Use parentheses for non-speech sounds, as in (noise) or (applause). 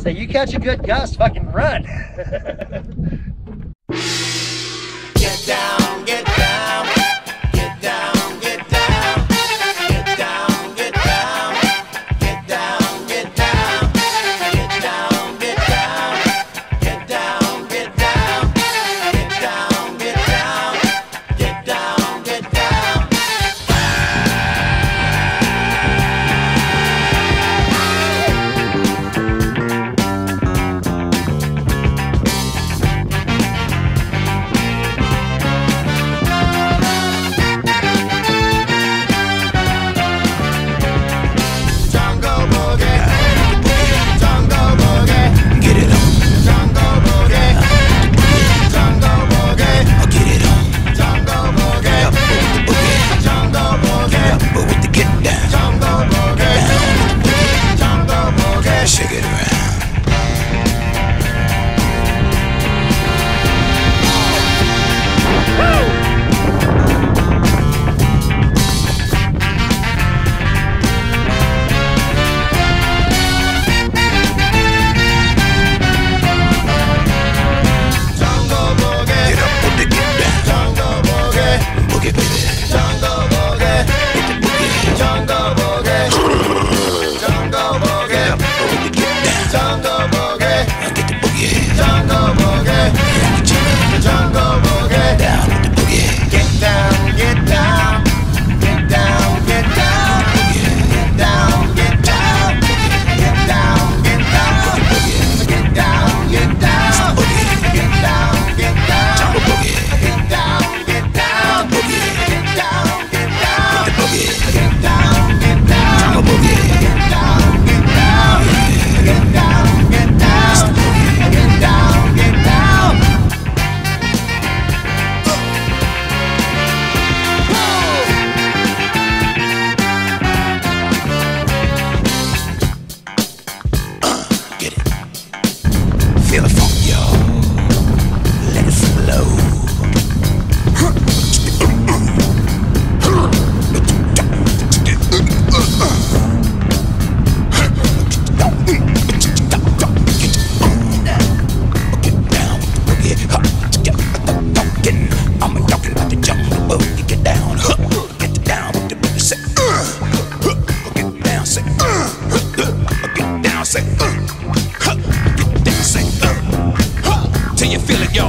Say, so you catch a good gust, fucking run. (laughs)